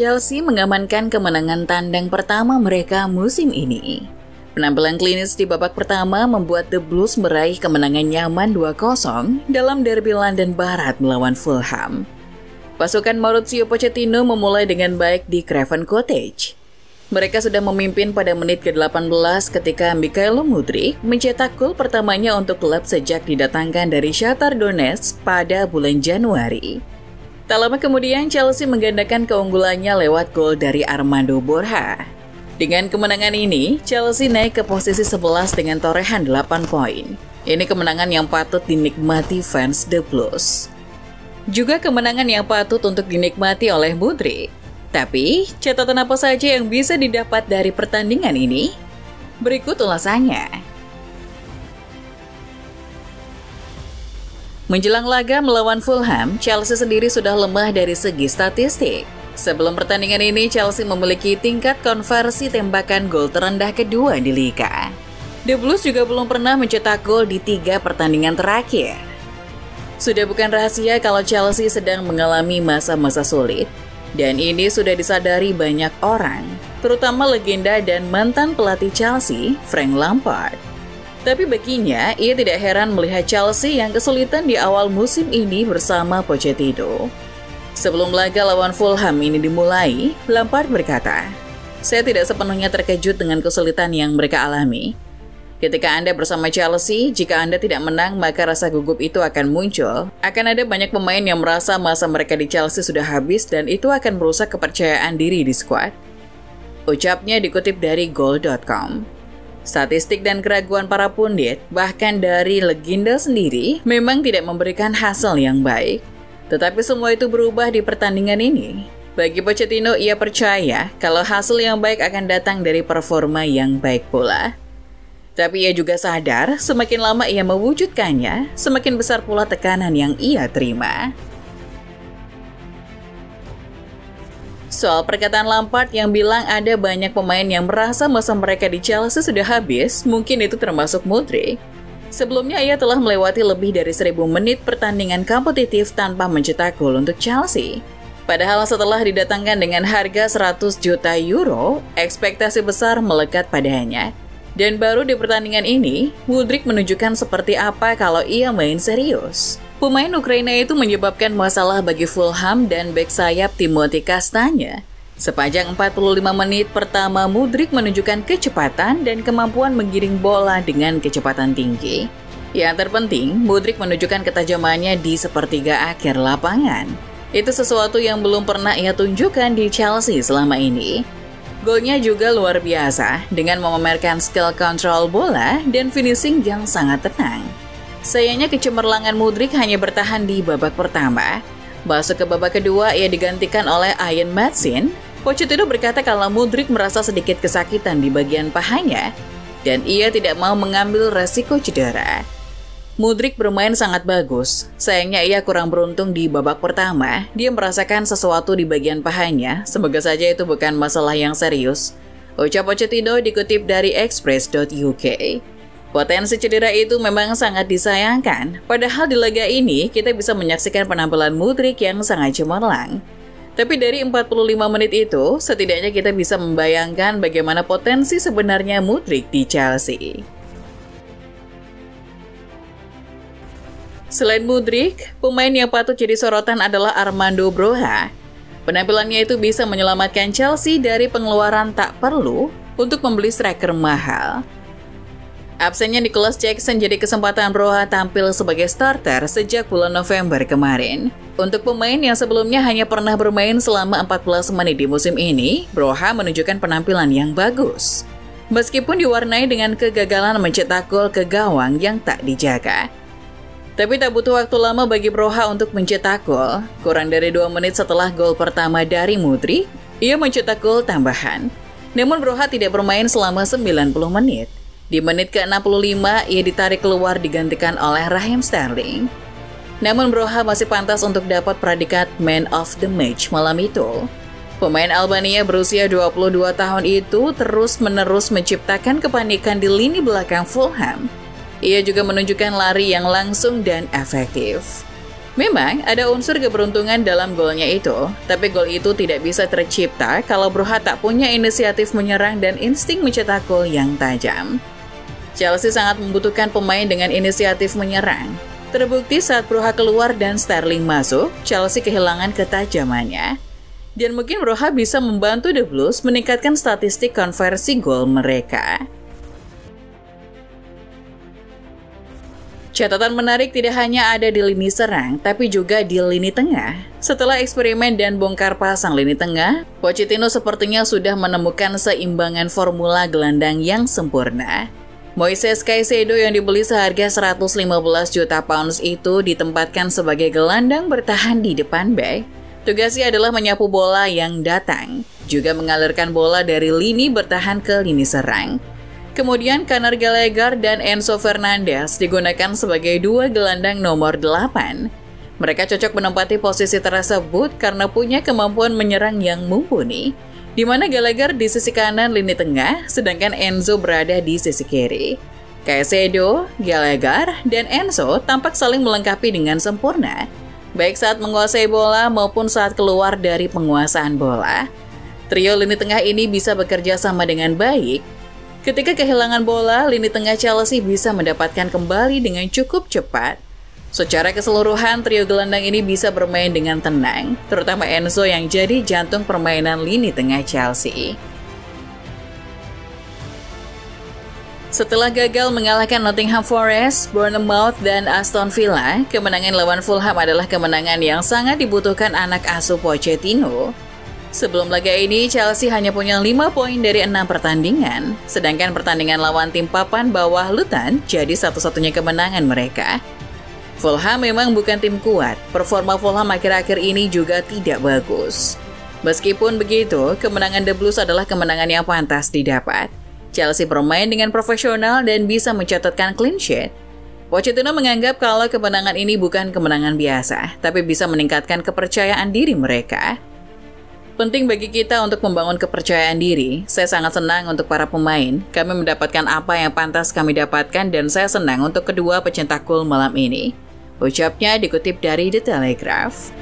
Chelsea mengamankan kemenangan tandang pertama mereka musim ini. Penampilan klinis di babak pertama membuat The Blues meraih kemenangan nyaman 2-0 dalam derby London Barat melawan Fulham. Pasukan Mauricio Pochettino memulai dengan baik di Craven Cottage. Mereka sudah memimpin pada menit ke-18 ketika Mikhailo Mudrik mencetak gol pertamanya untuk klub sejak didatangkan dari Shakhtar Donetsk pada bulan Januari. Tak lama kemudian Chelsea menggandakan keunggulannya lewat gol dari Armando Borja. Dengan kemenangan ini, Chelsea naik ke posisi 11 dengan torehan 8 poin. Ini kemenangan yang patut dinikmati fans The Blues. Juga kemenangan yang patut untuk dinikmati oleh Mudrik. Tapi, catatan apa saja yang bisa didapat dari pertandingan ini? Berikut ulasannya. Menjelang laga melawan Fulham, Chelsea sendiri sudah lemah dari segi statistik. Sebelum pertandingan ini, Chelsea memiliki tingkat konversi tembakan gol terendah kedua di Liga. The Blues juga belum pernah mencetak gol di tiga pertandingan terakhir. Sudah bukan rahasia kalau Chelsea sedang mengalami masa-masa sulit, dan ini sudah disadari banyak orang, terutama legenda dan mantan pelatih Chelsea, Frank Lampard. Tapi baginya, ia tidak heran melihat Chelsea yang kesulitan di awal musim ini bersama Pochettino. Sebelum laga lawan Fulham ini dimulai, Lampard berkata, Saya tidak sepenuhnya terkejut dengan kesulitan yang mereka alami. Ketika Anda bersama Chelsea, jika Anda tidak menang, maka rasa gugup itu akan muncul. Akan ada banyak pemain yang merasa masa mereka di Chelsea sudah habis dan itu akan merusak kepercayaan diri di skuad. Ucapnya dikutip dari goal.com. Statistik dan keraguan para pundit, bahkan dari legenda sendiri, memang tidak memberikan hasil yang baik. Tetapi semua itu berubah di pertandingan ini. Bagi Pochettino, ia percaya kalau hasil yang baik akan datang dari performa yang baik pula. Tapi ia juga sadar, semakin lama ia mewujudkannya, semakin besar pula tekanan yang ia terima. Soal perkataan Lampard yang bilang ada banyak pemain yang merasa masa mereka di Chelsea sudah habis, mungkin itu termasuk Mudrik. Sebelumnya ia telah melewati lebih dari 1000 menit pertandingan kompetitif tanpa mencetak gol untuk Chelsea. Padahal setelah didatangkan dengan harga 100 juta euro, ekspektasi besar melekat padanya. Dan baru di pertandingan ini, Mudrik menunjukkan seperti apa kalau ia main serius. Pemain Ukraina itu menyebabkan masalah bagi Fulham dan bek sayap Timothy Kastanya. Sepanjang 45 menit pertama, Mudrik menunjukkan kecepatan dan kemampuan menggiring bola dengan kecepatan tinggi. Yang terpenting, Mudrik menunjukkan ketajamannya di sepertiga akhir lapangan. Itu sesuatu yang belum pernah ia tunjukkan di Chelsea selama ini. Golnya juga luar biasa dengan memamerkan skill kontrol bola dan finishing yang sangat tenang. Sayangnya kecemerlangan Mudrik hanya bertahan di babak pertama. Masuk ke babak kedua, ia digantikan oleh Ian Matsin. Pochettino berkata kalau Mudrik merasa sedikit kesakitan di bagian pahanya, dan ia tidak mau mengambil resiko cedera. Mudrik bermain sangat bagus. Sayangnya ia kurang beruntung di babak pertama. Dia merasakan sesuatu di bagian pahanya. Semoga saja itu bukan masalah yang serius. Ucap Pochettino dikutip dari express.uk. Potensi cedera itu memang sangat disayangkan, padahal di laga ini kita bisa menyaksikan penampilan Mudrik yang sangat cemerlang. Tapi dari 45 menit itu, setidaknya kita bisa membayangkan bagaimana potensi sebenarnya Mudrik di Chelsea. Selain Mudrik, pemain yang patut jadi sorotan adalah Armando Broha. Penampilannya itu bisa menyelamatkan Chelsea dari pengeluaran tak perlu untuk membeli striker mahal. Absennya Nicholas Jackson jadi kesempatan Broha tampil sebagai starter sejak bulan November kemarin. Untuk pemain yang sebelumnya hanya pernah bermain selama 14 menit di musim ini, Broha menunjukkan penampilan yang bagus. Meskipun diwarnai dengan kegagalan mencetak gol ke gawang yang tak dijaga. Tapi tak butuh waktu lama bagi Broha untuk mencetak gol. Kurang dari dua menit setelah gol pertama dari Mudri, ia mencetak gol tambahan. Namun Broha tidak bermain selama 90 menit. Di menit ke-65, ia ditarik keluar digantikan oleh Raheem Sterling. Namun Broha masih pantas untuk dapat predikat Man of the Match malam itu. Pemain Albania berusia 22 tahun itu terus-menerus menciptakan kepanikan di lini belakang Fulham. Ia juga menunjukkan lari yang langsung dan efektif. Memang ada unsur keberuntungan dalam golnya itu, tapi gol itu tidak bisa tercipta kalau Broha tak punya inisiatif menyerang dan insting mencetak gol yang tajam. Chelsea sangat membutuhkan pemain dengan inisiatif menyerang. Terbukti saat Broha keluar dan Sterling masuk, Chelsea kehilangan ketajamannya. Dan mungkin Broha bisa membantu The Blues meningkatkan statistik konversi gol mereka. Catatan menarik tidak hanya ada di lini serang, tapi juga di lini tengah. Setelah eksperimen dan bongkar pasang lini tengah, Pochettino sepertinya sudah menemukan seimbangan formula gelandang yang sempurna. Moises Caicedo yang dibeli seharga 115 juta pounds itu ditempatkan sebagai gelandang bertahan di depan back. Tugasnya adalah menyapu bola yang datang, juga mengalirkan bola dari lini bertahan ke lini serang. Kemudian Conor Gallagher dan Enzo Fernandez digunakan sebagai dua gelandang nomor 8. Mereka cocok menempati posisi tersebut karena punya kemampuan menyerang yang mumpuni, di mana Gallagher di sisi kanan lini tengah, sedangkan Enzo berada di sisi kiri. Caicedo, Gallagher, dan Enzo tampak saling melengkapi dengan sempurna, baik saat menguasai bola maupun saat keluar dari penguasaan bola. Trio lini tengah ini bisa bekerja sama dengan baik Ketika kehilangan bola, lini tengah Chelsea bisa mendapatkan kembali dengan cukup cepat. Secara keseluruhan, trio gelandang ini bisa bermain dengan tenang, terutama Enzo yang jadi jantung permainan lini tengah Chelsea. Setelah gagal mengalahkan Nottingham Forest, Bournemouth, dan Aston Villa, kemenangan lawan Fulham adalah kemenangan yang sangat dibutuhkan anak asuh Pochettino. Sebelum laga ini, Chelsea hanya punya 5 poin dari 6 pertandingan, sedangkan pertandingan lawan tim papan bawah Luton jadi satu-satunya kemenangan mereka. Fulham memang bukan tim kuat, performa Fulham akhir-akhir ini juga tidak bagus. Meskipun begitu, kemenangan The Blues adalah kemenangan yang pantas didapat. Chelsea bermain dengan profesional dan bisa mencatatkan clean sheet. Pochettino menganggap kalau kemenangan ini bukan kemenangan biasa, tapi bisa meningkatkan kepercayaan diri mereka. Penting bagi kita untuk membangun kepercayaan diri. Saya sangat senang untuk para pemain. Kami mendapatkan apa yang pantas kami dapatkan dan saya senang untuk kedua pecinta cool malam ini. Ucapnya dikutip dari The Telegraph.